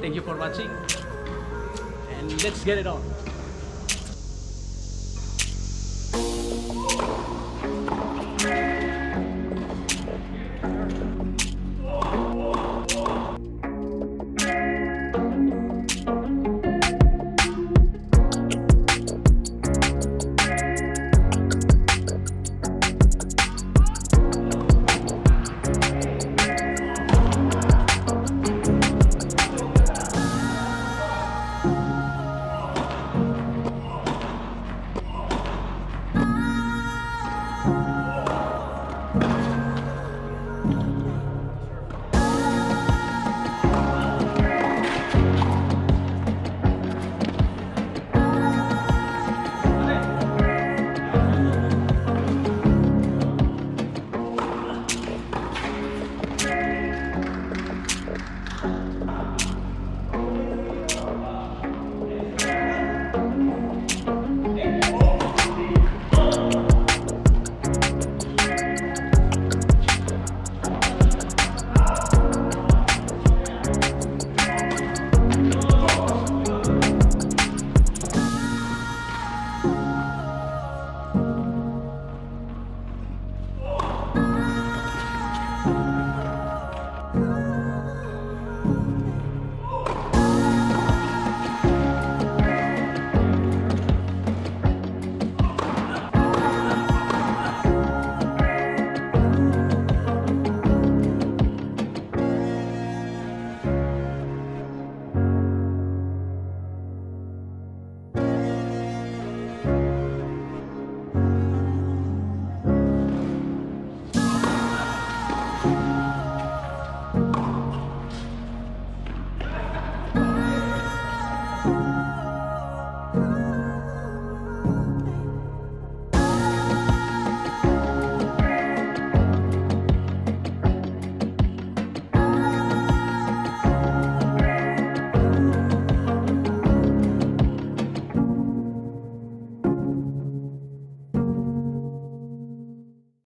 Thank you for watching. And let's get it on. oh